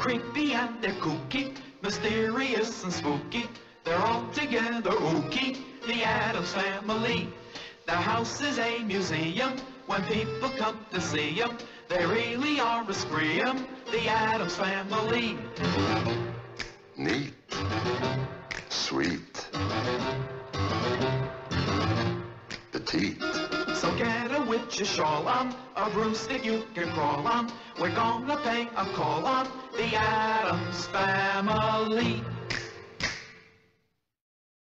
creepy and they're kooky, mysterious and spooky. They're all together ooky, the Addams family. The house is a museum, when people come to see them, they really are a scream, the Addams family. Sweet. So get a witch's shawl on, a broomstick you can crawl on. We're gonna pay a call on the Addams family.